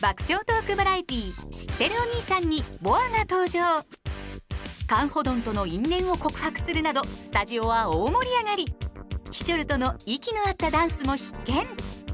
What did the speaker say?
爆笑トークバラエティー知ってるお兄さんにボアが登場。カンホドンとの因縁を告白するなどスタジオは大盛り上がり。ヒチョルとの息の合ったダンスも必見。